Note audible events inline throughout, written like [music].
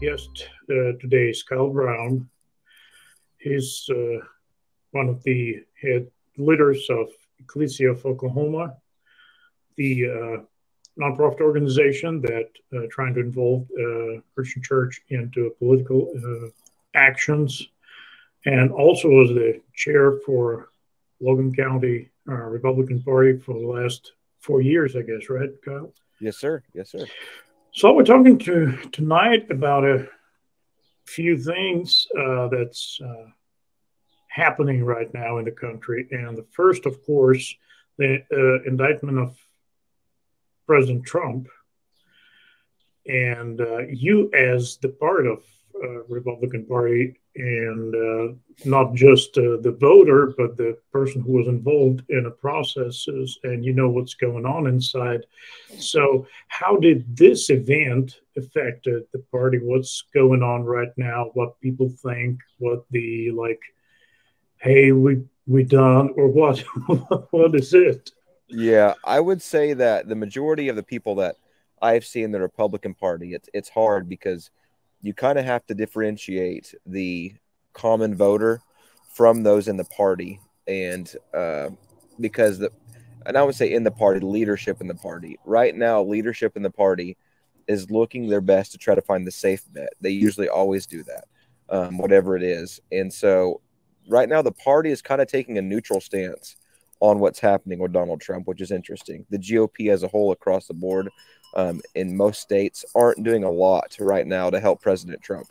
guest uh, today is Kyle Brown. He's uh, one of the head leaders of Ekklesia of Oklahoma, the uh, nonprofit organization that uh, trying to involve uh, Christian church into political uh, actions, and also was the chair for Logan County uh, Republican Party for the last four years, I guess, right, Kyle? Yes, sir. Yes, sir. So we're talking to tonight about a few things uh, that's uh, happening right now in the country, and the first, of course, the uh, indictment of President Trump, and uh, you as the part of uh, Republican Party and uh, not just uh, the voter, but the person who was involved in the processes, and you know what's going on inside. So, how did this event affect uh, the party? What's going on right now? What people think? What the like? Hey, we we done or what? [laughs] what is it? Yeah, I would say that the majority of the people that I've seen the Republican Party, it's it's hard because you kind of have to differentiate the common voter from those in the party, and uh, because the and I would say in the party, leadership in the party right now, leadership in the party is looking their best to try to find the safe bet. They usually always do that, um, whatever it is, and so right now the party is kind of taking a neutral stance on what's happening with Donald Trump, which is interesting. The GOP as a whole across the board um, in most states aren't doing a lot right now to help President Trump.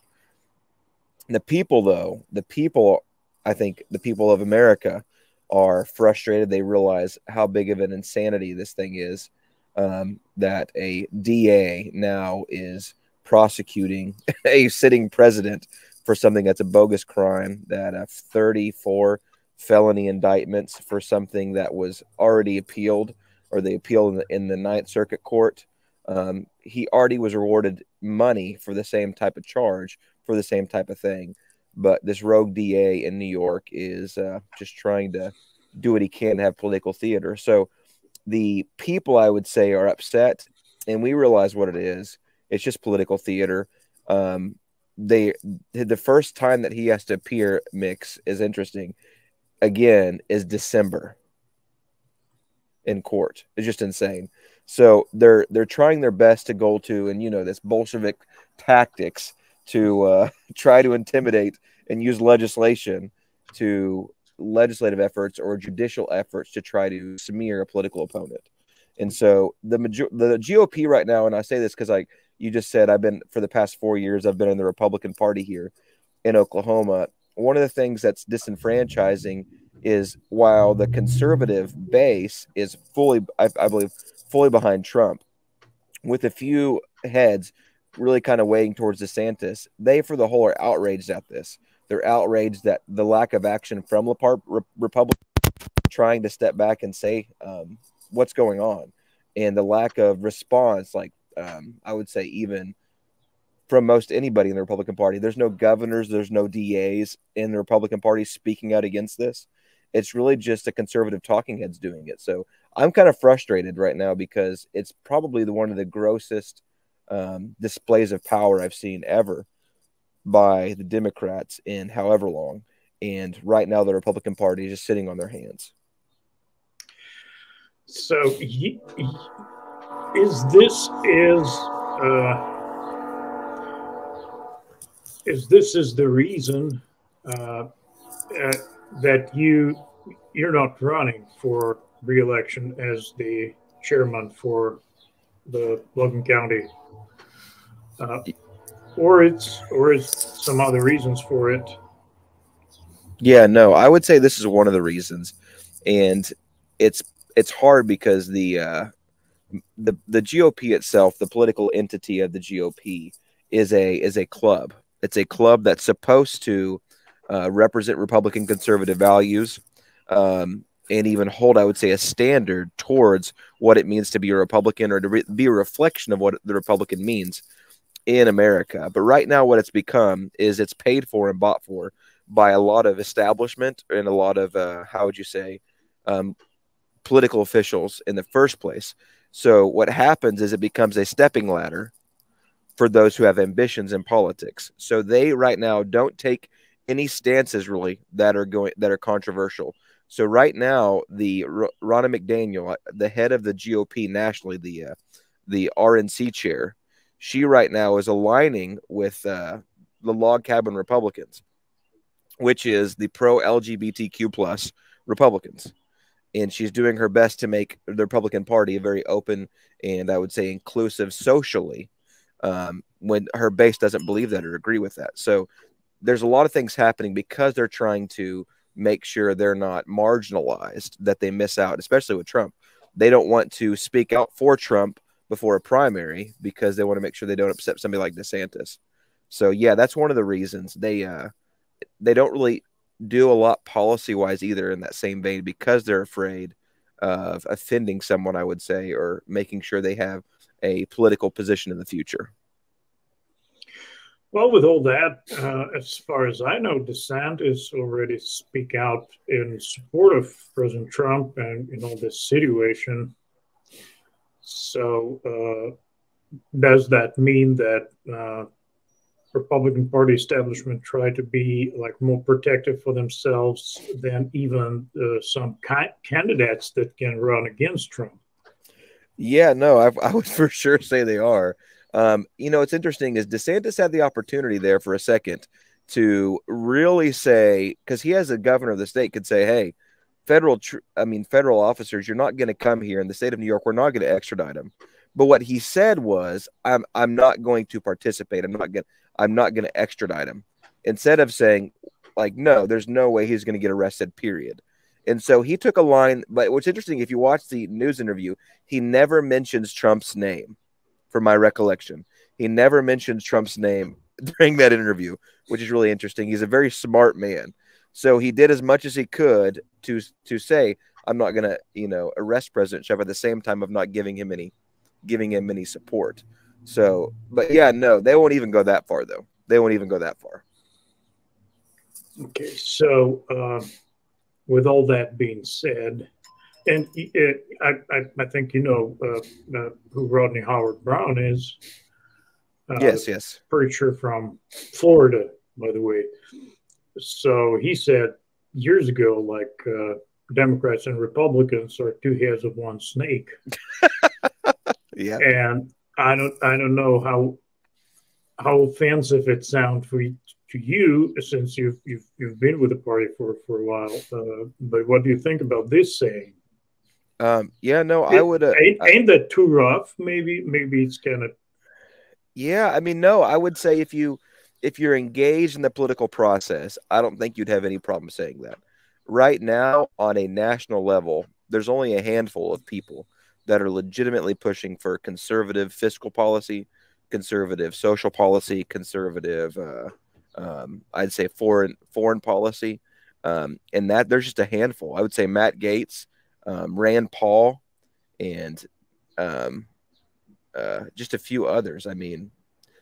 The people, though, the people, I think the people of America are frustrated. They realize how big of an insanity this thing is. Um, that a DA now is prosecuting [laughs] a sitting president for something that's a bogus crime, that a 34 felony indictments for something that was already appealed or they appealed in the, in the Ninth Circuit Court um, he already was rewarded money for the same type of charge for the same type of thing. But this rogue DA in New York is uh, just trying to do what he can to have political theater. So the people, I would say, are upset, and we realize what it is. It's just political theater. Um, they the first time that he has to appear mix is interesting. Again, is December in court. It's just insane. So they're they're trying their best to go to and you know this Bolshevik tactics to uh, [laughs] try to intimidate and use legislation to legislative efforts or judicial efforts to try to smear a political opponent. And so the major- the GOP right now, and I say this because like you just said, I've been for the past four years, I've been in the Republican Party here in Oklahoma. One of the things that's disenfranchising is while the conservative base is fully, I, I believe, fully behind Trump, with a few heads really kind of weighing towards DeSantis, they for the whole are outraged at this. They're outraged that the lack of action from the Re- Republic trying to step back and say um, what's going on, and the lack of response, like um, I would say, even from most anybody in the Republican Party. There's no governors, there's no DAs in the Republican Party speaking out against this. It's really just the conservative talking heads doing it. So I'm kind of frustrated right now because it's probably the one of the grossest um, displays of power I've seen ever by the Democrats in however long. And right now, the Republican Party is just sitting on their hands. So, is this is uh, is this is the reason uh, uh, that you you're not running for reelection as the chairman for the Logan County, uh, or it's or is some other reasons for it. Yeah, no, I would say this is one of the reasons, and it's it's hard because the uh, the the GOP itself, the political entity of the GOP, is a is a club. It's a club that's supposed to uh, represent Republican conservative values. Um, and even hold, I would say, a standard towards what it means to be a Republican or to re- be a reflection of what the Republican means in America. But right now, what it's become is it's paid for and bought for by a lot of establishment and a lot of, uh, how would you say, um, political officials in the first place. So what happens is it becomes a stepping ladder for those who have ambitions in politics. So they right now don't take any stances really that are going that are controversial. So right now, the R- Ronna McDaniel, the head of the GOP nationally, the uh, the RNC chair, she right now is aligning with uh, the log cabin Republicans, which is the pro LGBTQ plus Republicans, and she's doing her best to make the Republican Party a very open and I would say inclusive socially. Um, when her base doesn't believe that or agree with that, so there's a lot of things happening because they're trying to make sure they're not marginalized, that they miss out, especially with Trump. They don't want to speak out for Trump before a primary because they want to make sure they don't upset somebody like DeSantis. So yeah, that's one of the reasons they uh they don't really do a lot policy wise either in that same vein because they're afraid of offending someone, I would say, or making sure they have a political position in the future. Well, with all that, uh, as far as I know, DeSantis already speak out in support of President Trump and in all this situation. So, uh, does that mean that uh, Republican Party establishment try to be like more protective for themselves than even uh, some ki- candidates that can run against Trump? Yeah, no, I, I would [laughs] for sure say they are. Um, you know, it's interesting is DeSantis had the opportunity there for a second to really say because he has a governor of the state could say, "Hey, federal, tr- I mean, federal officers, you're not going to come here in the state of New York. We're not going to extradite them." But what he said was, "I'm I'm not going to participate. I'm not going I'm not going to extradite him." Instead of saying, like, no, there's no way he's going to get arrested. Period. And so he took a line. But what's interesting, if you watch the news interview, he never mentions Trump's name from my recollection. He never mentions Trump's name [laughs] during that interview, which is really interesting. He's a very smart man. So he did as much as he could to to say, I'm not gonna, you know, arrest President Trump at the same time of not giving him any giving him any support. So but yeah, no, they won't even go that far though. They won't even go that far. Okay, so uh, with all that being said, and it, I, I, I, think you know uh, uh, who Rodney Howard-Browne is. Uh, yes, yes. Preacher from Florida, by the way. So he said years ago, like uh, Democrats and Republicans are two heads of one snake. [laughs] yeah. And I don't, I don't know how how offensive it sounds for to you since you've you've you've been with the party for for a while. Uh, but what do you think about this saying? Um, yeah, no, I would. Uh, ain't, ain't that too rough? Maybe, maybe it's kind of. Yeah, I mean, no, I would say if you if you're engaged in the political process, I don't think you'd have any problem saying that. Right now, on a national level, there's only a handful of people that are legitimately pushing for conservative fiscal policy, conservative social policy, conservative, uh, um, I'd say foreign foreign policy, um, and that there's just a handful. I would say Matt Gaetz um, Rand Paul, and um, uh, just a few others. I mean,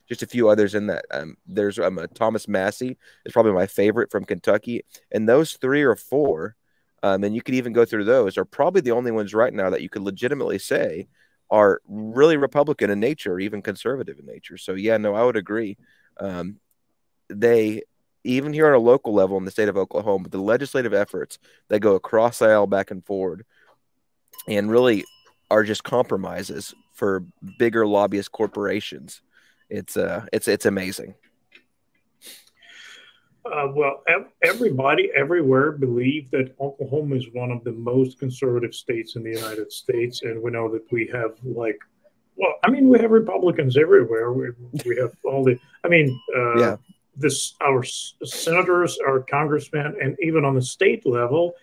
just a few others in that. Um, there's um, Thomas Massie is probably my favorite from Kentucky, and those three or four, um, and you could even go through those, are probably the only ones right now that you could legitimately say are really Republican in nature, or even conservative in nature. So yeah, no, I would agree. Um, they even here on a local level in the state of Oklahoma, the legislative efforts that go across the aisle back and forward and really are just compromises for bigger lobbyist corporations. It's uh it's it's amazing. Uh, well, everybody everywhere believe that Oklahoma is one of the most conservative states in the United States, and we know that we have like, well, I mean, we have Republicans everywhere. We, we have all the, I mean, uh, yeah this our senators, our congressmen, and even on the state level,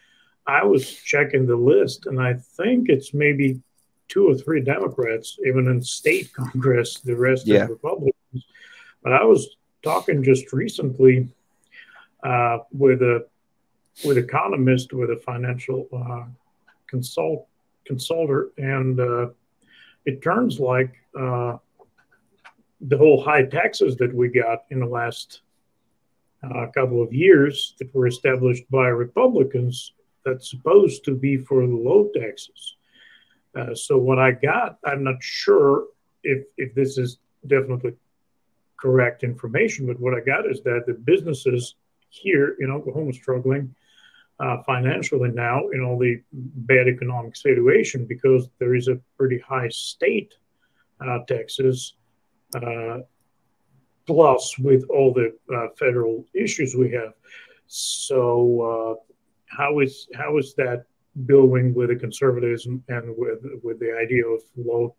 I was checking the list, and I think it's maybe two or three Democrats, even in state [laughs] Congress. The rest yeah. Republicans. But I was talking just recently uh, with a with economist with a financial uh, consult consultant, and uh, it turns like uh, the whole high taxes that we got in the last a couple of years that were established by Republicans that's supposed to be for low taxes. Uh, so what I got, I'm not sure if if this is definitely correct information, but what I got is that the businesses here in Oklahoma struggling uh, financially now in all the bad economic situation because there is a pretty high state uh, taxes uh, plus with all the uh, federal issues we have. So uh, how is how is that going with the conservatism and with with the idea of low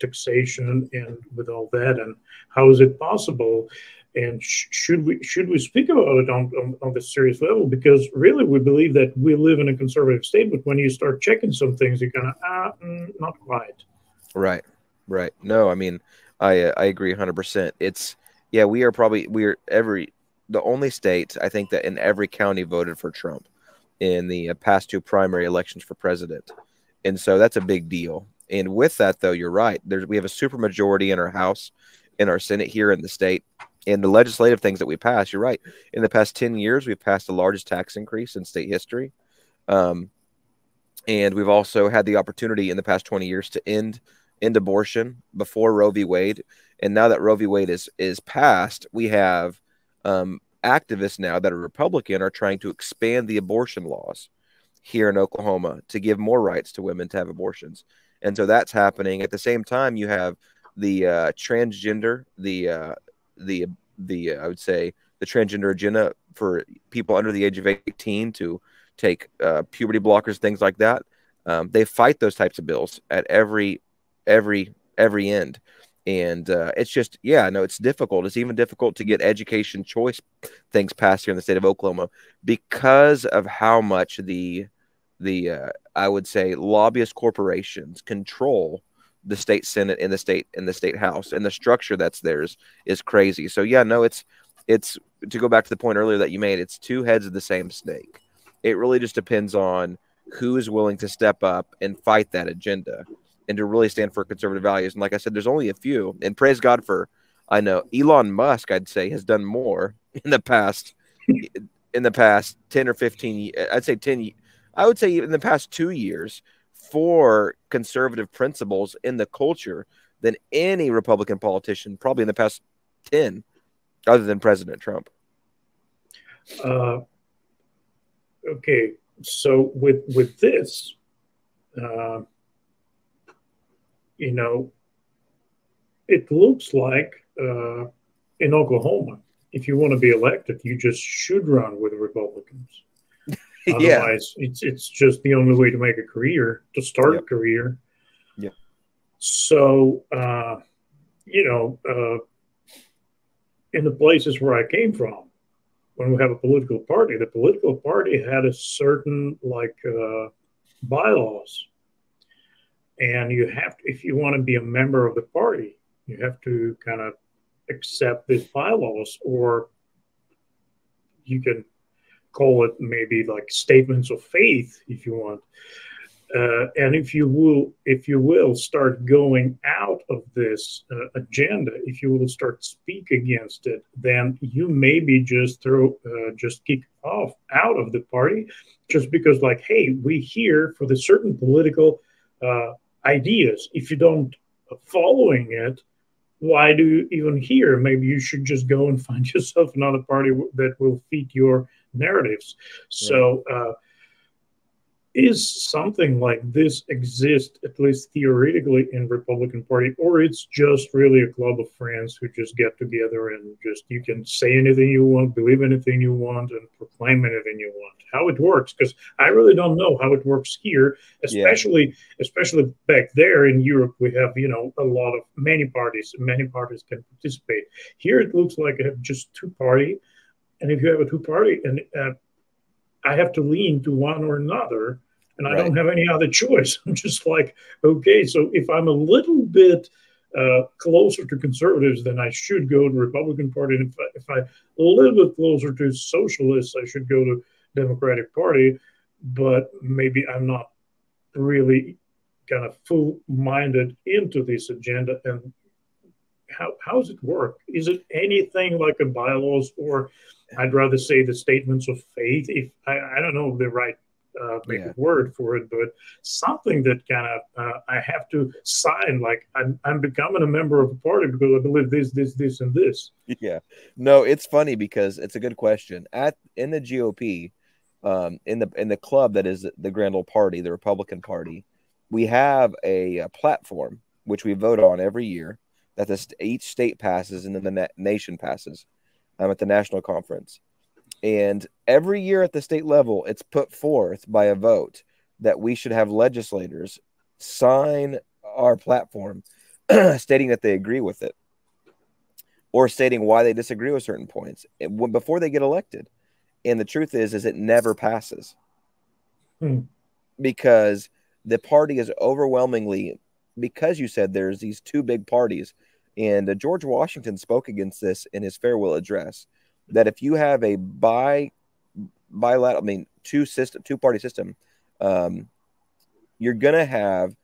taxation and with all that? And how is it possible? And sh- should we should we speak about it on, on, on this serious level? Because really we believe that we live in a conservative state but when you start checking some things you're gonna ah mm, not quite. Right. Right. No i mean i i agree 100% it's yeah we are probably we're every the only state i think that in every county voted for trump in the uh, past two primary elections for president and so that's a big deal and with that though you're right there's we have a super majority in our house in our senate here in the state in the legislative things that we pass, you're right. In the past 10 years, we've passed the largest tax increase in state history. Um, and we've also had the opportunity in the past 20 years to end end abortion before Roe v. Wade. And now that Roe v. Wade is is passed, we have um, activists now that are Republican are trying to expand the abortion laws here in Oklahoma to give more rights to women to have abortions. And so that's happening. At the same time, you have the uh, transgender, the uh, the the uh, I would say the transgender agenda for people under the age of 18 to take uh, puberty blockers, things like that. Um, they fight those types of bills at every every every end, and uh, it's just yeah, no, it's difficult. It's even difficult to get education choice things passed here in the state of Oklahoma because of how much the the uh, I would say lobbyist corporations control the state senate and the state and the state house and the structure that's theirs is crazy. So yeah no it's it's to go back to the point earlier that you made it's two heads of the same snake. It really just depends on who is willing to step up and fight that agenda and to really stand for conservative values and like i said there's only a few and praise god for i know elon musk i'd say has done more [laughs] in the past in the past 10 or 15 i'd say 10 i would say in the past two years for conservative principles in the culture than any Republican politician, probably in the past 10, other than President Trump. Uh, okay, so with with this, uh, you know, it looks like uh, in Oklahoma, if you want to be elected, you just should run with Republicans. [laughs] Otherwise, yeah. it's it's just the only way to make a career to start yep. a career. Yeah. So, uh, you know, uh, in the places where I came from, when we have a political party, the political party had a certain like uh, bylaws, and you have to, if you want to be a member of the party, you have to kind of accept these bylaws, or you can call it maybe like statements of faith if you want. Uh, and if you will if you will start going out of this uh, agenda if you will start speak against it then you maybe just throw uh, just kick off out of the party just because like hey we here for the certain political uh, ideas. If you don't following it why do you even hear? Maybe you should just go and [laughs] find yourself another party that will fit your narratives. So, uh, is something like this exist at least theoretically in Republican Party, or it's just really a club of friends who just get together and just you can say anything you want, believe anything you want, and proclaim anything you want? How it works? Because I really don't know how it works here, especially yeah. especially back there in Europe. We have you know a lot of many parties, many parties can participate. Here it looks like just two party and if you have a two party, and uh, I have to lean to one or another, and I right. don't have any other choice. [laughs] I'm just like, okay, so if I'm a little bit uh, closer to conservatives, then I should go to Republican Party. And if, I, if I'm a little bit closer to socialists, I should go to Democratic Party. But maybe I'm not really kind of full minded into this agenda. And how, how does it work? Is it anything like a bylaws or I'd rather say the statements of faith. If I, I don't know the right uh, make yeah. a word for it, but something that kind of uh, I have to sign. Like I'm, I'm becoming a member of a party because I believe this, this, this, and this. Yeah, no, it's funny because it's a good question. At in the GOP, um, in the in the club that is the Grand Old Party, the Republican Party, we have a, a platform which we vote on every year that the, each state passes and then the na- nation passes um, at the national conference. And every year at the state level, it's put forth by a vote that we should have legislators sign our platform [clears throat] stating that they agree with it or stating why they disagree with certain points before they get elected. And the truth is, is it never passes hmm. because the party is overwhelmingly because you said there's these two big parties, and uh, George Washington spoke against this in his farewell address. That if you have a bi bilateral, I mean, two system, two party system, um, you're gonna have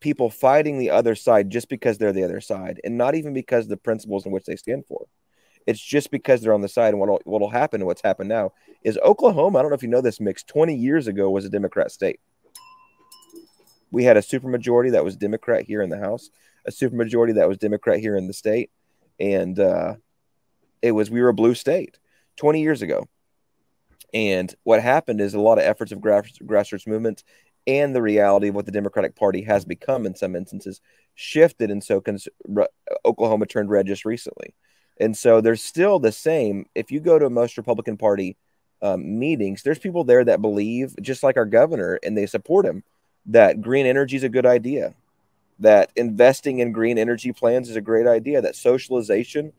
people fighting the other side just because they're the other side, and not even because the principles in which they stand for. It's just because they're on the side. And what'll what'll happen, and what's happened now, is Oklahoma. I don't know if you know this, mix. Twenty years ago was a Democrat state. We had a supermajority that was Democrat here in the House, a supermajority that was Democrat here in the state, and uh, it was we were a blue state 20 years ago. And what happened is a lot of efforts of grass, grassroots movements and the reality of what the Democratic Party has become in some instances shifted, and so cons- Oklahoma turned red just recently. And so there's still the same. If you go to most Republican Party um, meetings, there's people there that believe, just like our governor, and they support him that green energy is a good idea, that investing in green energy plans is a great idea, that socialization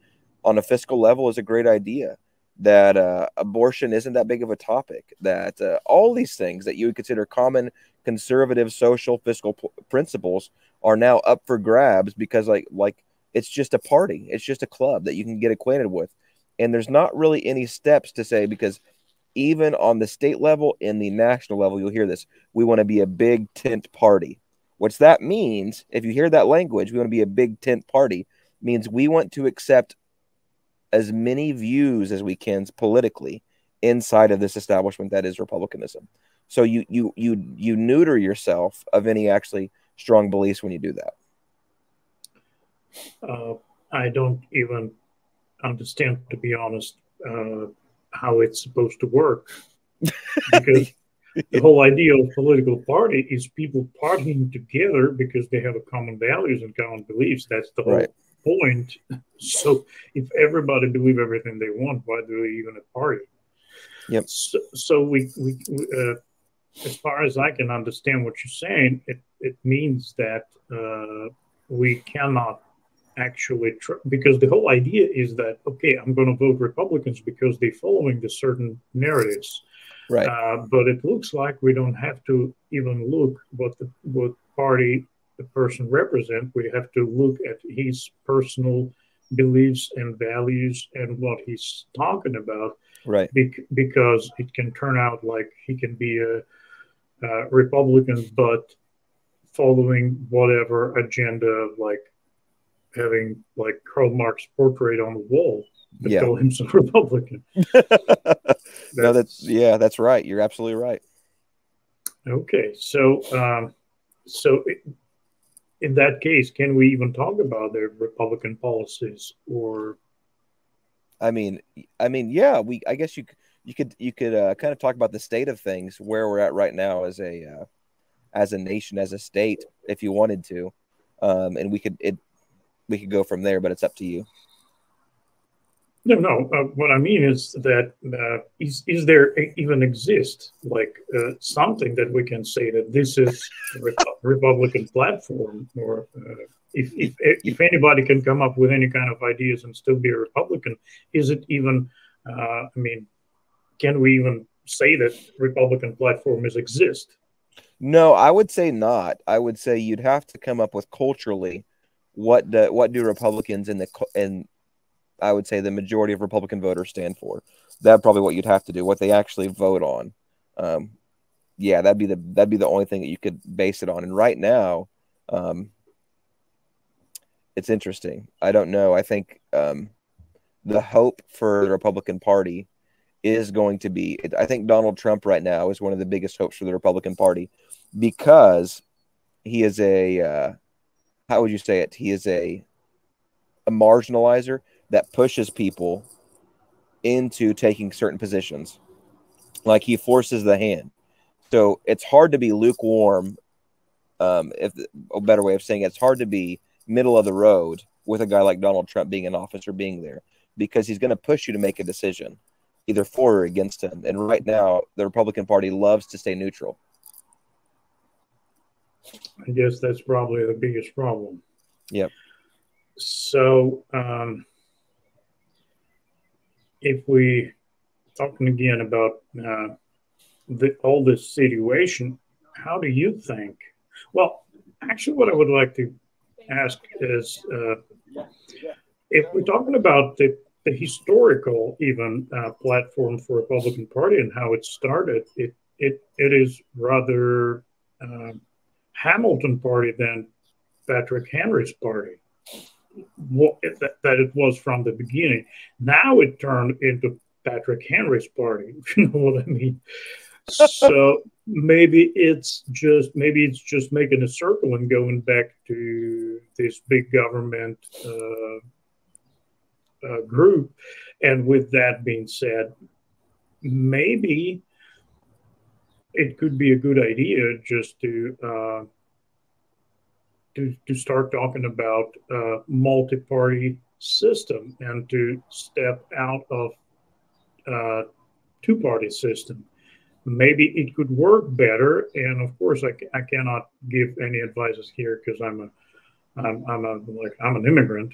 on a fiscal level is a great idea, that uh, abortion isn't that big of a topic, that uh, all these things that you would consider common conservative social fiscal p- principles are now up for grabs because like like it's just a party, it's just a club that you can get acquainted with, and there's not really any steps to say because even on the state level and the national level, you'll hear this. We want to be a big tent party. What's that means, if you hear that language, we want to be a big tent party, means we want to accept as many views as we can politically inside of this establishment that is republicanism. So you you you you neuter yourself of any actually strong beliefs when you do that. Uh, I don't even understand, to be honest, uh, how it's supposed to work. [laughs] Because the whole idea of political party is people partying together because they have a common values and common beliefs. That's the whole right. point. So if everybody believe everything they want, why do they even a party? Yep. So, so we, we, uh, as far as I can understand what you're saying, it, it means that uh, we cannot actually tr- because the whole idea is that okay i'm going to vote republicans because they're following the certain narratives right. Uh, but it looks like we don't have to even look what the what party the person represent. We have to look at his personal beliefs and values and what he's talking about. Right. Because it can turn out like he can be a, a republican but following whatever agenda like having like Karl Marx portrait on the wall to yeah. call himself [laughs] Republican. [laughs] that's, no, that's yeah, that's right. You're absolutely right. Okay, so um, so in that case, can we even talk about their Republican policies or? I mean, I mean, yeah, we. I guess you you could you could uh, kind of talk about the state of things where we're at right now as a uh, as a nation as a state if you wanted to, um, and we could it we could go from there, but it's up to you. No, no. Uh, what I mean is that uh, is is there even exist like uh, something that we can say that this is a Republican platform, or uh, if, if if anybody can come up with any kind of ideas and still be a Republican, is it even? Uh, I mean, can we even say that Republican platform is exist? No, I would say not. I would say you'd have to come up with culturally what do what do Republicans in the and I would say the majority of Republican voters stand for. That's probably what you'd have to do. What they actually vote on. Um, yeah, that'd be the that'd be the only thing that you could base it on. And right now, um, it's interesting. I don't know. I think um, the hope for the Republican Party is going to be. I think Donald Trump right now is one of the biggest hopes for the Republican Party because he is a uh, how would you say it? He is a a marginalizer that pushes people into taking certain positions. Like he forces the hand. So it's hard to be lukewarm. Um, if a better way of saying it, it's hard to be middle of the road with a guy like Donald Trump being in office or being there because he's going to push you to make a decision either for or against him. And right now, the Republican Party loves to stay neutral. I guess that's probably the biggest problem. Yep. So, um, if we talking again about uh, the, all this situation, how do you think? Well, actually, what I would like to ask is uh, if we're talking about the, the historical even uh, platform for Republican Party and how it started, it it it is rather uh, Hamilton Party than Patrick Henry's party. What, that, it was from the beginning. Now it turned into Patrick Henry's party. [laughs] You know what I mean. so maybe it's just maybe it's just making a circle and going back to this big government uh, uh, group. And with that being said, maybe it could be a good idea just to uh, to, to start talking about a multi-party system and to step out of uh, two-party system maybe it could work better. And of course, I, I cannot give any advices here because I'm a, I'm, I'm a like I'm an immigrant,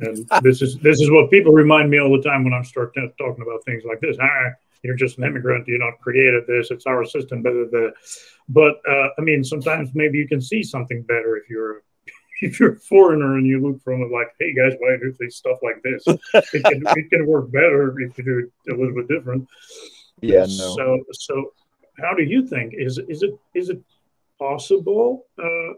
and this is this is what people remind me all the time when I start t- talking about things like this. Ah, you're just an immigrant. You not created this. It's our system. But the, but uh, I mean, sometimes maybe you can see something better if you're [laughs] if you're a foreigner and you look from it like, hey guys, why do they stuff like this? it, can, it can work better if you do it a little bit different. Yeah. No. So so how do you think is is it is it possible uh,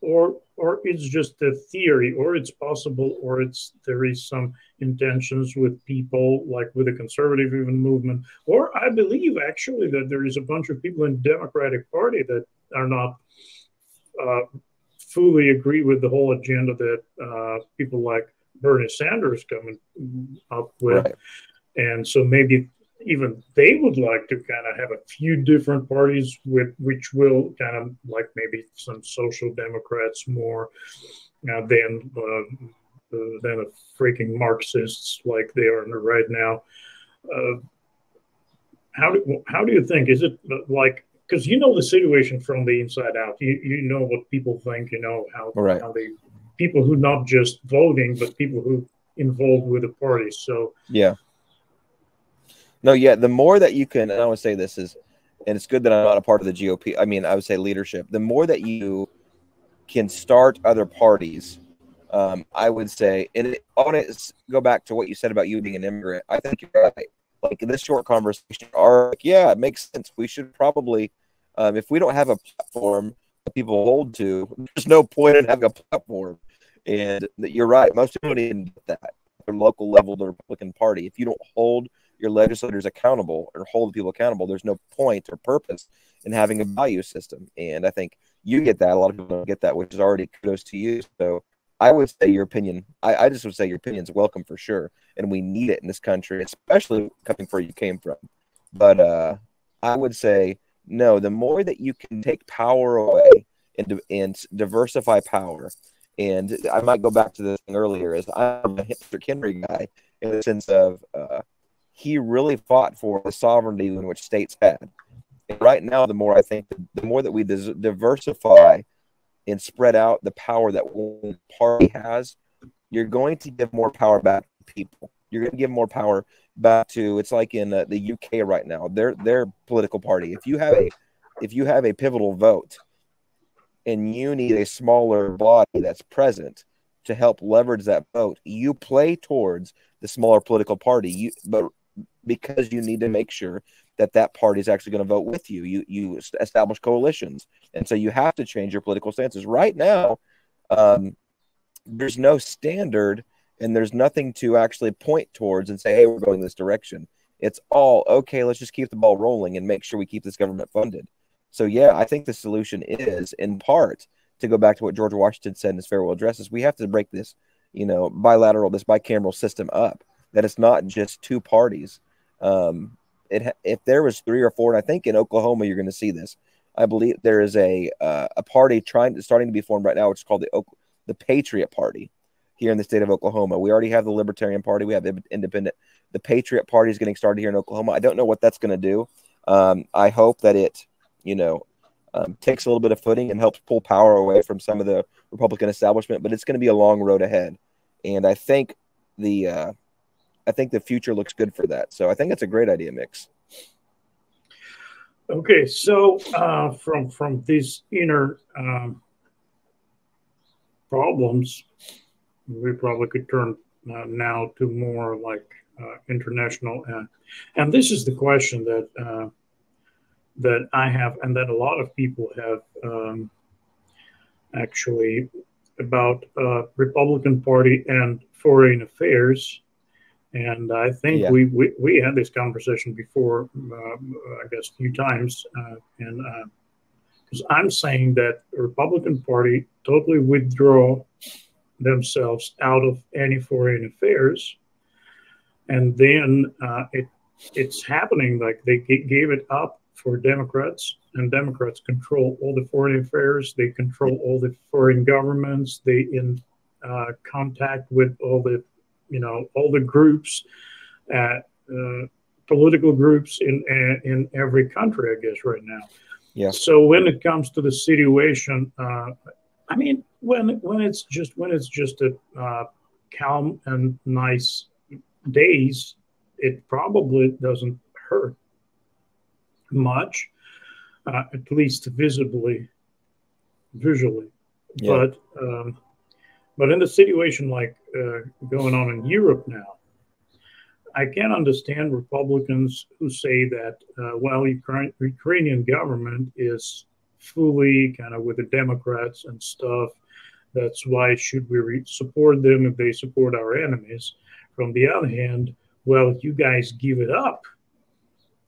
or or it's just a theory or it's possible or it's there is some intentions with people like with the conservative even movement or i believe actually that there is a bunch of people in democratic party that are not uh, fully agree with the whole agenda that uh, people like bernie sanders coming up with right. and so maybe even they would like to kind of have a few different parties with which will kind of like maybe some social democrats more uh, than uh, uh, than a freaking marxists like they are right now. Uh, how do how do you think? Is it uh, like because you know the situation from the inside out. You you know what people think you know how right. how they people who not just voting but people who involved with the party. So yeah no, yeah. The more that you can, and I would say this is, and it's good that I'm not a part of the GOP. I mean, I would say leadership. The more that you can start other parties, um, I would say, and it, I want to go back to what you said about you being an immigrant. I think you're right. Like in this short conversation, are like, yeah, it makes sense. We should probably, um, if we don't have a platform that people hold to, there's no point in having a platform. And you're right. Most people get that. Their local level, the Republican Party. If you don't hold your legislators accountable or hold people accountable, there's no point or purpose in having a value system. And I think you get that. A lot of people don't get that, which is already kudos to you. So I would say your opinion, I, I just would say your opinion is welcome for sure. And we need it in this country, especially coming from where you came from. But uh, I would say, no, the more that you can take power away and, and diversify power, and I might go back to the thing earlier, is I'm a Patrick Henry guy in the sense of uh, he really fought for the sovereignty in which states had. And right now, the more I think, the more that we diversify and spread out the power that one party has, you're going to give more power back to people. You're going to give more power back to. It's like in uh, the UK right now. Their their political party. If you have a if you have a pivotal vote, and you need a smaller body that's present to help leverage that vote, you play towards the smaller political party. You but because you need to make sure that that party is actually going to vote with you. You you establish coalitions, and so you have to change your political stances. Right now, um, there's no standard, and there's nothing to actually point towards and say, "Hey, we're going this direction." It's all okay. Let's just keep the ball rolling and make sure we keep this government funded. So yeah, I think the solution is in part to go back to what George Washington said in his farewell address is we have to break this, you know, bilateral, this bicameral system up. That it's not just two parties. Um, it if there was three or four, and I think in Oklahoma you're going to see this. I believe there is a uh, a party trying to starting to be formed right now, which is called the the Patriot Party here in the state of Oklahoma. We already have the Libertarian Party. We have independent. The Patriot Party is getting started here in Oklahoma. I don't know what that's going to do. Um, I hope that it, you know, um, takes a little bit of footing and helps pull power away from some of the Republican establishment. But it's going to be a long road ahead, and I think the uh, I think the future looks good for that. So I think it's a great idea, Mix. Okay, so uh, from from these inner um, problems, we probably could turn uh, now to more like uh, international, and and this is the question that uh, that I have, and that a lot of people have um, actually about uh, Republican Party and foreign affairs and I think yeah. we, we, we had this conversation before, uh, I guess, a few times. Uh, and because uh, I'm saying that the Republican Party totally withdraw themselves out of any foreign affairs. And then uh, it it's happening like they g- gave it up for Democrats, and Democrats control all the foreign affairs. They control all the foreign governments. They in uh, contact with all the you know all the groups, uh, uh, political groups in in every country, I guess, right now. Yeah. So when it comes to the situation, uh, I mean, when when it's just when it's just a uh, calm and nice days, it probably doesn't hurt much, uh, at least visibly, visually. Yeah. But um, but in the situation like uh, going on in Europe now, I can't understand Republicans who say that, uh, well, Ukraine, Ukrainian government is fully kind of with the Democrats and stuff. That's why should we re- support them if they support our enemies? From the other hand, well, you guys give it up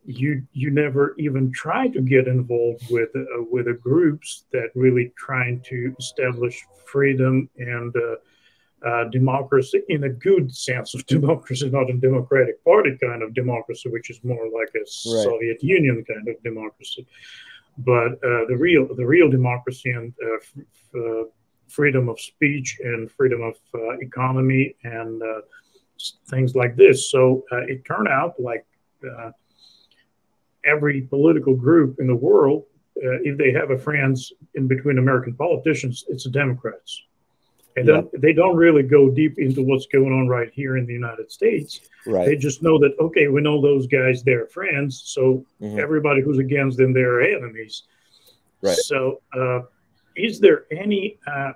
you you never even try to get involved with uh, with the groups that really trying to establish freedom and uh, uh, democracy in a good sense of [laughs] democracy, not a democratic party kind of democracy, which is more like a right. Soviet Union kind of democracy. But uh, the real the real democracy and uh, f- uh, freedom of speech and freedom of economy and things like this. So it turned out like every political group in the world, uh, if they have a friends in between American politicians, it's the Democrats. And yeah. they don't really go deep into what's going on right here in the United States. Right. They just know that okay, we know those guys; they're friends. So mm-hmm. everybody who's against them, they're enemies. Right. So, uh, is there any uh,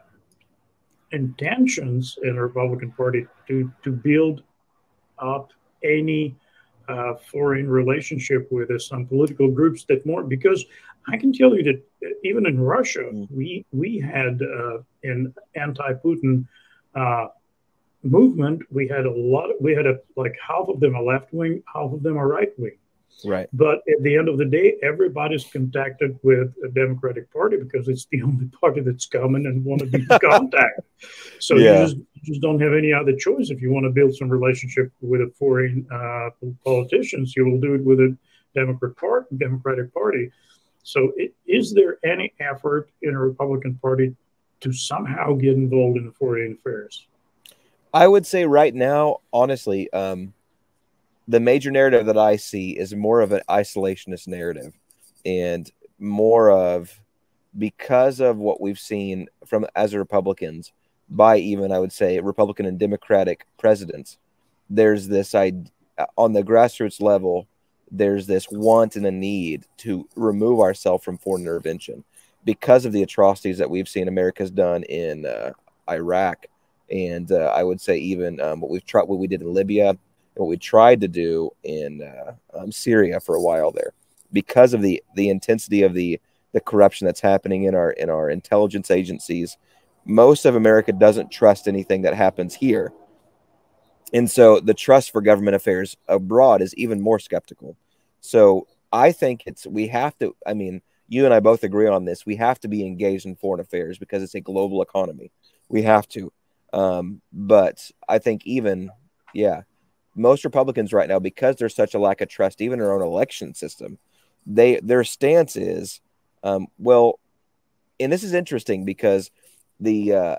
intentions in the Republican Party to to build up any uh, foreign relationship with some political groups that more because I can tell you that even in Russia mm. we we had uh, an anti-Putin uh, movement. We had a lot. We had a like half of them are left wing, half of them are right wing. Right. But at the end of the day, everybody's contacted with a Democratic Party because it's the [laughs] only party that's coming and want to be [laughs] contact. So yeah. you, just, you just don't have any other choice. If you want to build some relationship with a foreign uh, politicians, you will do it with a Democrat part, Democratic Party. So it, is there any effort in a Republican Party to somehow get involved in the foreign affairs? I would say right now, honestly, um, the major narrative that I see is more of an isolationist narrative and more of because of what we've seen from as Republicans by even I would say Republican and Democratic presidents, there's this I on the grassroots level, there's this want and a need to remove ourselves from foreign intervention because of the atrocities that we've seen America's done in uh, Iraq, and uh, I would say even um, what we've tried, what we did in Libya, what we tried to do in uh, um, Syria for a while there, because of the the intensity of the the corruption that's happening in our in our intelligence agencies. Most of America doesn't trust anything that happens here, And so the trust for government affairs abroad is even more skeptical. So I think it's we have to. I mean, you and I both agree on this. We have to be engaged in foreign affairs because it's a global economy. We have to. Um, but I think even, yeah, most Republicans right now, because there's such a lack of trust, even in our own election system, they their stance is, um, well, and this is interesting because the uh,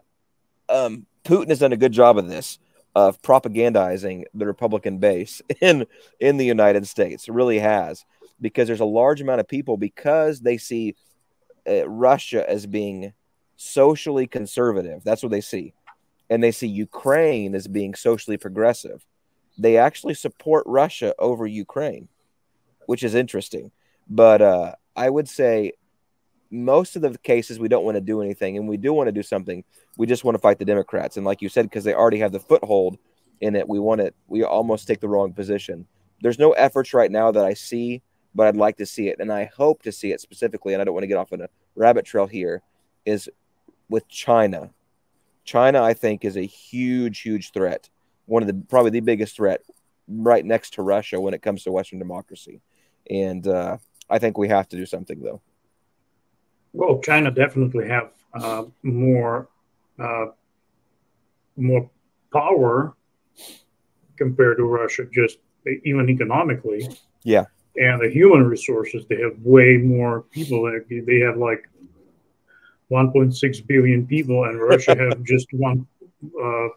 um, Putin has done a good job of this of propagandizing the Republican base [laughs] in in the United States. It really has because there's a large amount of people because they see uh, Russia as being socially conservative. That's what they see. And they see Ukraine as being socially progressive. They actually support Russia over Ukraine, which is interesting. But uh, I would say most of the cases we don't want to do anything and we do want to do something. We just want to fight the Democrats. And like you said, because they already have the foothold in it, we want it. We almost take the wrong position. There's no efforts right now that I see but I'd like to see it, and I hope to see it specifically. And I don't want to get off on a rabbit trail here. Is with China. China, I think, is a huge, huge threat. One of the probably the biggest threat, right next to Russia when it comes to Western democracy. And uh, I think we have to do something, though. Well, China definitely have uh, more uh, more power compared to Russia, just even economically. Yeah and the human resources they have way more people they have like 1.6 billion people and russia have [laughs] just one uh,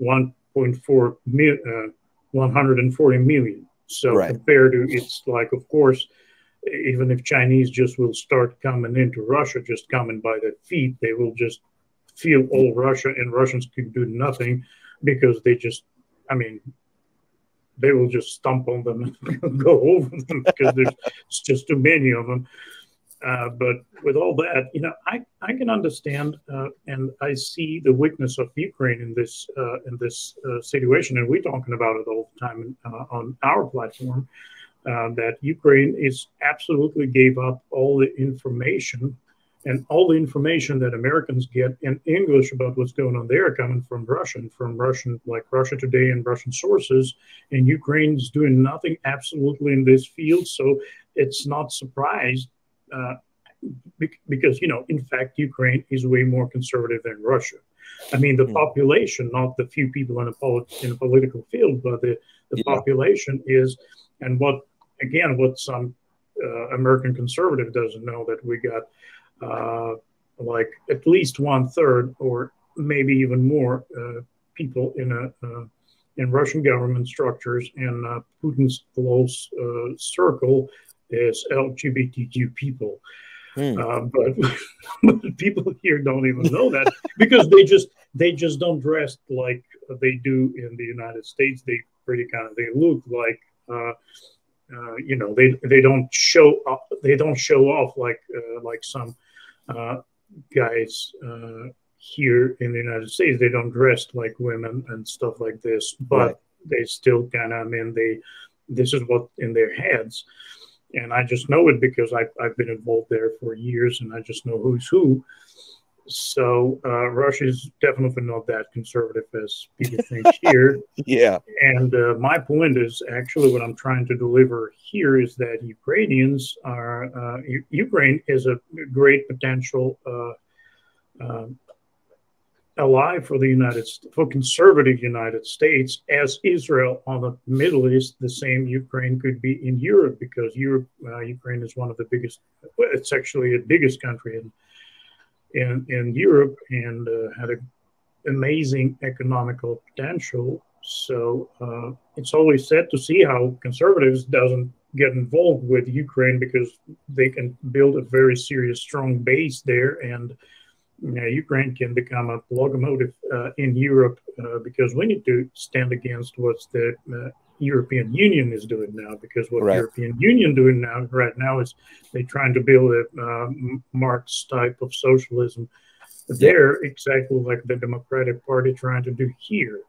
1.4 mil, uh, 140 million so right. compared to it's like of course even if chinese just will start coming into russia just coming by their feet they will just feel all russia and russians can do nothing because they just i mean they will just stomp on them and [laughs] go over them because there's just too many of them. Uh, but with all that, you know, I, I can understand uh, and I see the weakness of Ukraine in this uh, in this uh, situation, and we're talking about it all the time uh, on our platform. Uh, that Ukraine is absolutely gave up all the information and all the information that Americans get in English about what's going on there coming from Russian, from Russian, like Russia Today and Russian sources. And Ukraine's doing nothing absolutely in this field. So it's not surprised uh, because, you know, in fact, Ukraine is way more conservative than Russia. I mean, the mm. population, not the few people in a, polit- in a political field, but the, the yeah. population is, and what, again, what some uh, American conservative doesn't know that we got uh, like at least one third or maybe even more uh, people in a uh, in Russian government structures and uh, Putin's close uh, circle is LGBTQ people. Mm. but, but [laughs] people here don't even know that [laughs] because they just they just don't dress like they do in the United States. They pretty kind of they look like uh, you know they they don't show up, they don't show off like uh, like some uh, guys uh, here in the United States. They don't dress like women and stuff like this, but right. they still kind of. I mean, they this is what in their heads, and I just know it because I've I've been involved there for years, and I just know who's who. So uh, Russia is definitely not that conservative as people [laughs] think here. yeah. And uh, my point is actually what I'm trying to deliver here is that Ukrainians are uh, U- Ukraine is a great potential uh, um, ally for the United for conservative United States as Israel on the Middle East. The same Ukraine could be in Europe because Europe uh, Ukraine is one of the biggest. It's actually the biggest country in in, in Europe and uh, had an amazing economical potential. So uh, it's always sad to see how conservatives doesn't get involved with Ukraine because they can build a very serious, strong base there, and you know, Ukraine can become a locomotive uh, in Europe uh, because we need to stand against what's the uh, European Union is doing now. Because what right. European Union doing now right now is they're trying to build a uh, Marx type of socialism. They're exactly like the Democratic Party trying to do here.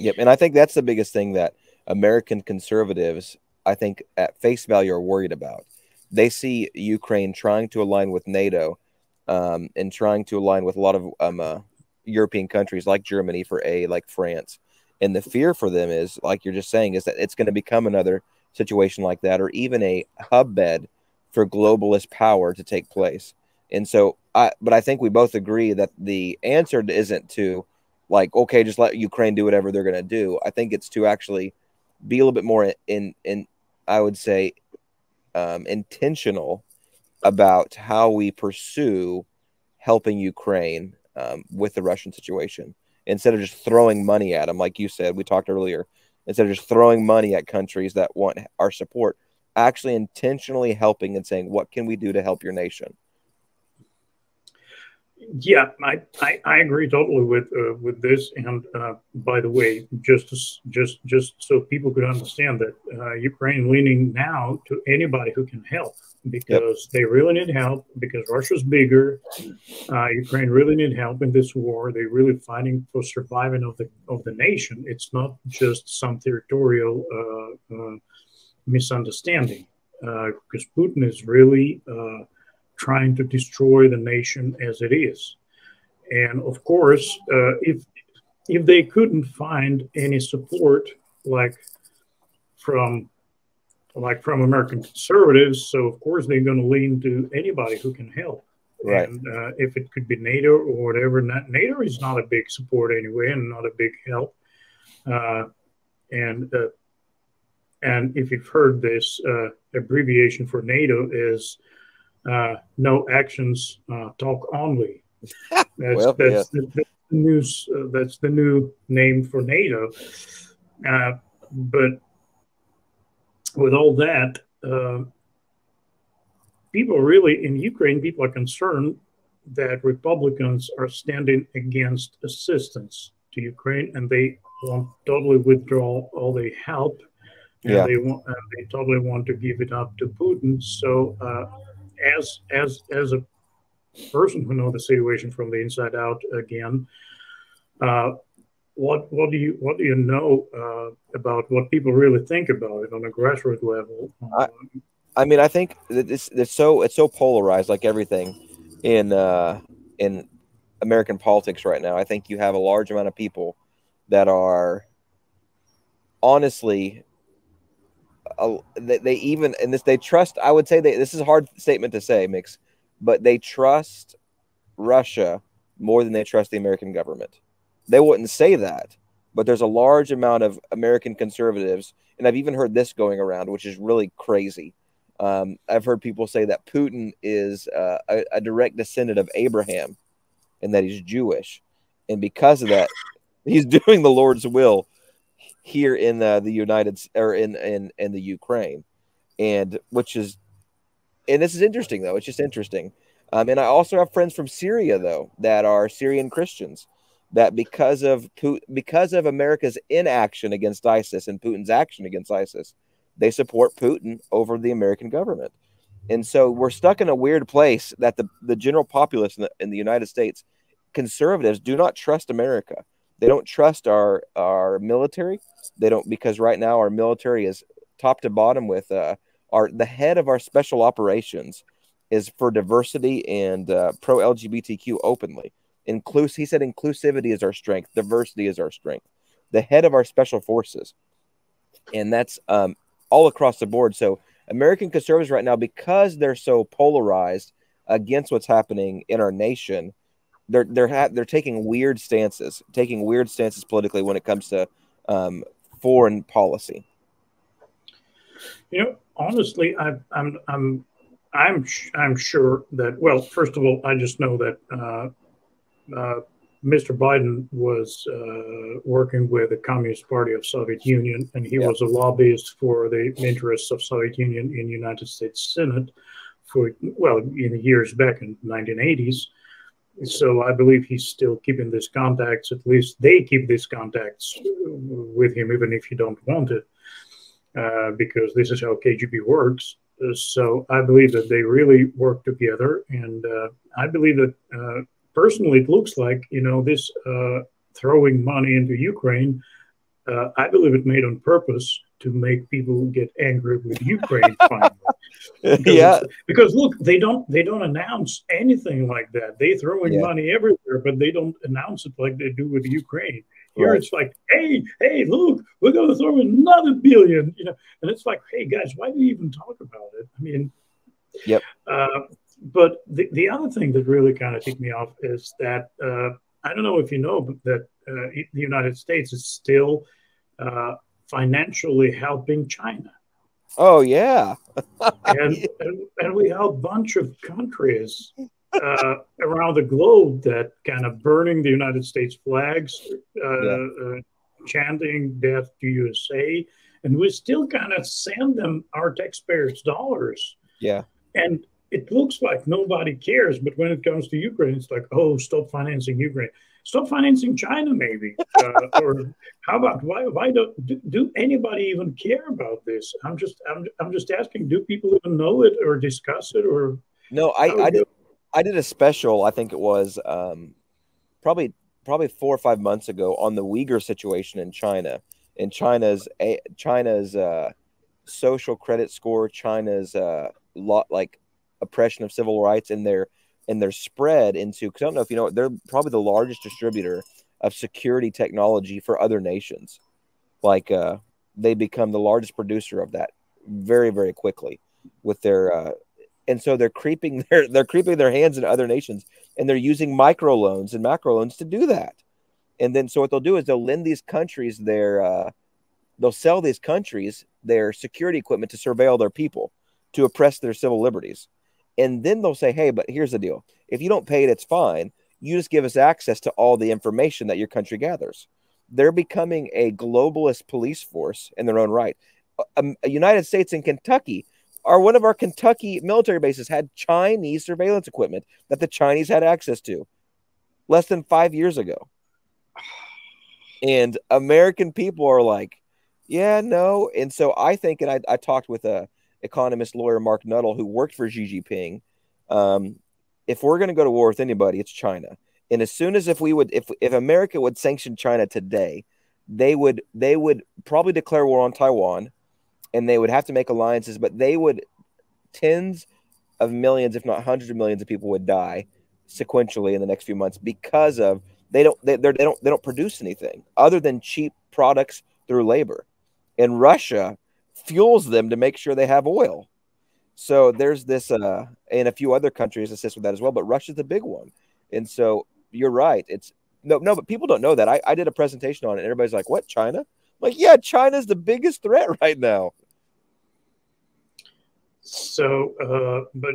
Yep, and I think that's the biggest thing that American conservatives, I think, at face value, are worried about. They see Ukraine trying to align with NATO um, and trying to align with a lot of um, uh, European countries like Germany for A, like France And the fear for them is, like you're just saying, is that it's going to become another situation like that, or even a hub bed for globalist power to take place. And so, I, but I think we both agree that the answer isn't to like, okay, just let Ukraine do whatever they're going to do. I think it's to actually be a little bit more in, in, I would say, um, intentional about how we pursue helping Ukraine um, with the Russian situation instead of just throwing money at them, like you said, we talked earlier, instead of just throwing money at countries that want our support, actually intentionally helping and saying, what can we do to help your nation? Yeah, I, I, I, agree totally with uh, with this. And uh, by the way, just just just so people could understand that uh, Ukraine leaning now to anybody who can help because yep. they really need help because Russia's bigger. Uh, Ukraine really need help in this war. They're really fighting for surviving of the of the nation. It's not just some territorial uh, uh, misunderstanding because Putin is really trying to destroy the nation as it is. And of course, uh, if if they couldn't find any support, like from like from American conservatives, so of course they're going to lean to anybody who can help. Right. And uh, if it could be NATO or whatever, not, NATO is not a big support anyway, and not a big help. Uh, and uh, and if you've heard this uh, abbreviation for NATO is uh, no actions, uh, talk only. [laughs] That's, well, that's, yeah. the, the, news. Uh, that's the new name for NATO. Uh, but with all that, uh, people really in Ukraine, people are concerned that Republicans are standing against assistance to Ukraine, and they want totally withdraw all the help. And yeah. they want, they totally want to give it up to Putin. So uh, as as as a person who know the situation from the inside out again, uh, what what do you what do you know uh, about what people really think about it on a grassroots level? I, I mean, I think it's it's so it's so polarized, like everything in uh, in American politics right now. I think you have a large amount of people that are honestly they, they even and this they trust. I would say they, this is a hard statement to say, Mix, but they trust Russia more than they trust the American government. They wouldn't say that, but there's a large amount of American conservatives, and I've even heard this going around, which is really crazy. Um, I've heard people say that Putin is uh, a, a direct descendant of Abraham, and that he's Jewish, and because of that, [laughs] he's doing the Lord's will here in the, the United or in, in in the Ukraine, and which is, and this is interesting though. It's just interesting. Um, and I also have friends from Syria though that are Syrian Christians that because of because of America's inaction against ISIS and Putin's action against ISIS, they support Putin over the American government. And so we're stuck in a weird place that the, the general populace in the, in the United States, conservatives do not trust America. They don't trust our our military. They don't because right now our military is top to bottom with uh, our the head of our special operations is for diversity and uh, pro LGBTQ openly. Inclus- he said inclusivity is our strength, diversity is our strength. The head of our special forces, and that's um, all across the board. So American conservatives right now, because they're so polarized against what's happening in our nation, they're they're ha- they're taking weird stances, taking weird stances politically when it comes to um, foreign policy. You know, honestly, I, I'm I'm I'm I'm sure that. Well, first of all, I just know that uh, uh, Mr. Biden was uh, working with the Communist Party of Soviet Union, and he was a lobbyist for the interests of Soviet Union in United States Senate for well in the years back in 1980s. So I believe he's still keeping these contacts. At least they keep these contacts with him, even if you don't want it, uh, because this is how KGB works. So I believe that they really work together, and uh, I believe that uh, personally, it looks like you know this uh, throwing money into Ukraine. Uh, I believe it made on purpose to make people get angry with Ukraine finally. [laughs] because, yeah. Because look, they don't they don't announce anything like that. They throw in yeah. money everywhere, but they don't announce it like they do with Ukraine. Here right. it's like, hey, hey, look, we're going to throw another billion, you know, and it's like, hey guys, why do we even talk about it? I mean, yep. Uh, but the, the other thing that really kind of ticked me off is that uh, I don't know if you know, but that uh, the United States is still uh, financially helping China. Oh yeah, [laughs] and, and, we have a bunch of countries uh, around the globe that kind of burning the United States flags, uh, yeah. uh, chanting "Death to USA," and we still kind of send them our taxpayers' dollars. Yeah, and it looks like nobody cares, but when it comes to Ukraine, it's like, oh, stop financing Ukraine stop financing China, maybe. Uh, [laughs] or how about why why don't do, do, anybody even care about this? I'm just I'm, I'm just asking. Do people even know it or discuss it or? No, I I did, I did a special. I think it was um, probably probably four or five months ago on the Uyghur situation in China. In China's a China's uh, social credit score, China's uh, lot like oppression of civil rights, and their and they're spread into because I don't know if you know they're probably the largest distributor of security technology for other nations. Like uh, they become the largest producer of that very very quickly with their uh, and so they're creeping [laughs] their they're creeping their hands into other nations and they're using microloans and macro loans to do that. And then so what they'll do is they'll lend these countries their uh, they'll sell these countries their security equipment to surveil their people to oppress their civil liberties and then they'll say, hey, but here's the deal. If you don't pay it, it's fine. You just give us access to all the information that your country gathers. They're becoming a globalist police force in their own right. Um, a United States and Kentucky are one of our Kentucky military bases had Chinese surveillance equipment that the Chinese had access to less than five years ago. And American people are like, yeah, no. And so I think, and I, I talked with a, economist lawyer Mark Nuttall, who worked for Xi Jinping, um, if we're going to go to war with anybody, it's China. And as soon as if we would, if if America would sanction China today, they would they would probably declare war on Taiwan, and they would have to make alliances. But they would tens of millions, if not hundreds of millions, of people would die sequentially in the next few months because of they don't they, they don't they don't produce anything other than cheap products through labor. In Russia, fuels them to make sure they have oil. So there's this, uh, and a few other countries assist with that as well, but Russia's the big one. And so you're right. It's no, no, but people don't know that. I, I did a presentation on it. And everybody's like, "What? China?" I'm like, yeah, China's the biggest threat [laughs] right now. So, uh, but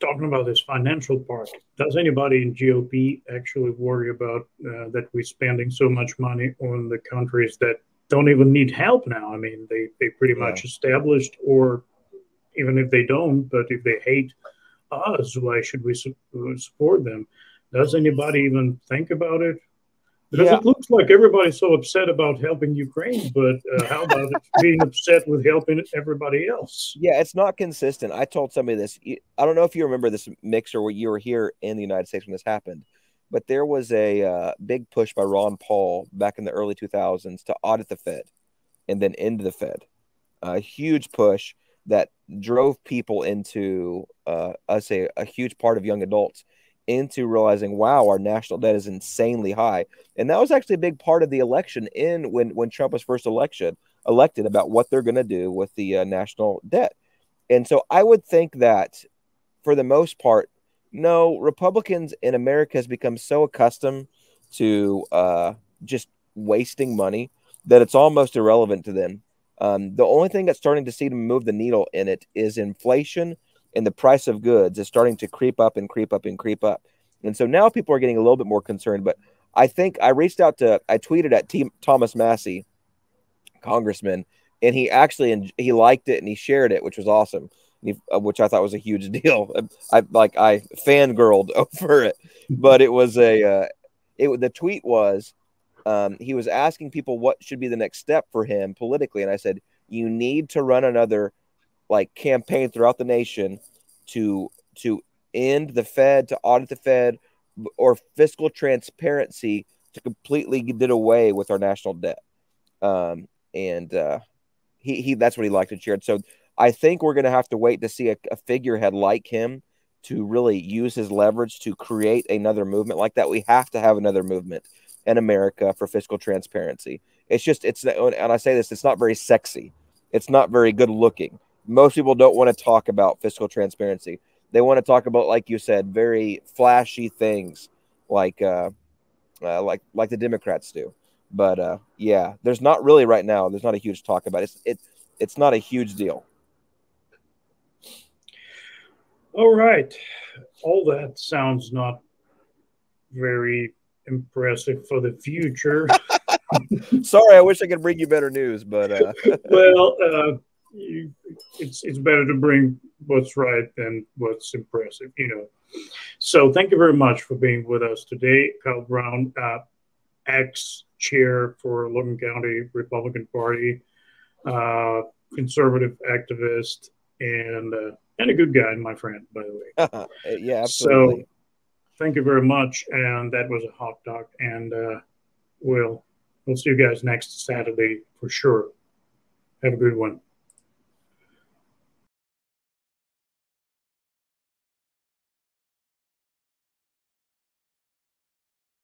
talking about this financial part, does anybody in GOP actually worry about uh, that we're spending so much money on the countries that don't even need help now. I mean, they they pretty yeah. much established, or even if they don't, but if they hate us, why should we su- uh, support them? Does anybody even think about it? Because yeah. it looks like everybody's so upset about helping Ukraine, but uh, how about [laughs] being upset with helping everybody else? Yeah, it's not consistent. I told somebody this. I don't know if you remember this mixer where you were here in the United States when this happened but there was a uh, big push by Ron Paul back in the early 2000s to audit the Fed and then end the Fed. A huge push that drove people into, uh, I say, a huge part of young adults into realizing, wow, our national debt is insanely high. And that was actually a big part of the election in when when Trump was first election elected about what they're going to do with the uh, national debt. And so I would think that for the most part, no, Republicans in America has become so accustomed to uh, just wasting money that it's almost irrelevant to them. Um, the only thing that's starting to see to move the needle in it is inflation and the price of goods is starting to creep up and creep up and creep up. And so now people are getting a little bit more concerned. But I think I reached out to, I tweeted at T- Thomas Massie, congressman, and he actually and he liked it and he shared it, which was awesome. Uh, which I thought was a huge [laughs] deal. I like I fangirled [laughs] over it, but it was a uh, it the tweet was um, he was asking people what should be the next step for him politically, and I said you need to run another like campaign throughout the nation to to end the Fed, to audit the Fed, or fiscal transparency to completely get away with our national debt. Um, and uh, he he that's what he liked and shared. So I think we're going to have to wait to see a, a, figurehead like him to really use his leverage to create another movement like that. We have to have another movement in America for fiscal transparency. It's just it's and I say this, it's not very sexy. It's not very good looking. Most people don't want to talk about fiscal transparency. They want to talk about, like you said, very flashy things, like uh, uh like like the Democrats do. But uh, yeah, there's not really right now. There's not a huge talk about it. It's it, it's not a huge deal. All right, all that sounds not very impressive for the future. [laughs] Sorry, I wish I could bring you better news, but uh... [laughs] well, uh, you, it's it's better to bring what's right than what's impressive, you know. So, thank you very much for being with us today, Kyle Brown, uh, ex chair for Logan County Republican Party, uh, conservative activist, and uh, and a good guy, my friend, by the way. [laughs] yeah, absolutely. So, thank you very much. And that was a hot dog. And uh, we'll we'll see you guys next Saturday for sure. Have a good one.